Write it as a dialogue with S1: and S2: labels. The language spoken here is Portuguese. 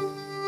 S1: Música